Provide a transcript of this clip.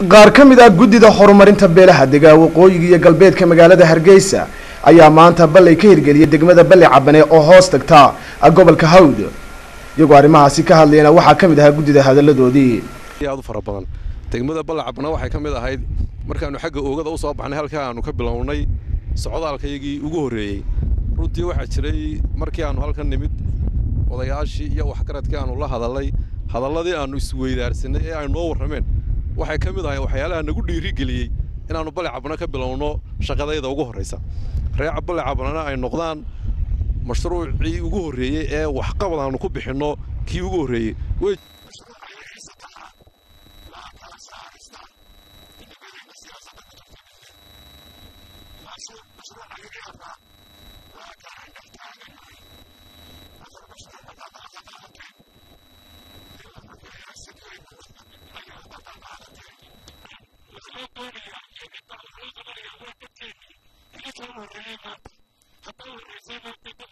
qaar ka mid ah guddida horumarinta beelaha dega waqooyiga iyo galbeedka magaalada hargeysa ayaa maanta ballay ka hirgeliyay degmada balli cabane oo hoos tagta gobolka hawd. Iyagoo arrimahaasi ka hadlayana waxaa ka mid ahaa guddida hadalladoodii aad u fara badan. Degmada ballacabna waxay ka mid ahayd markaannu xagga oogada u soo baxnay halkaa aannu ka bilownay socdaalkaygii ugu horreeyey. Runtii waxaa jiray markii aannu halkan nimid odayaashii iyo waxgaradkii aannu la hadallay hadalladii aannu isweydaarsanay ee ay noo warrameen waxay ka mid ahay waxyaalaha nagu dhiirigeliyey inaannu ballicabna ka bilowno shaqadayda ugu horraysa reeca ballicabnana ay noqdaan mashruucii ugu horreeyey ee waxqabad aannu ku bixinno kii ugu horreeyey とても大変だ。とても大変だ。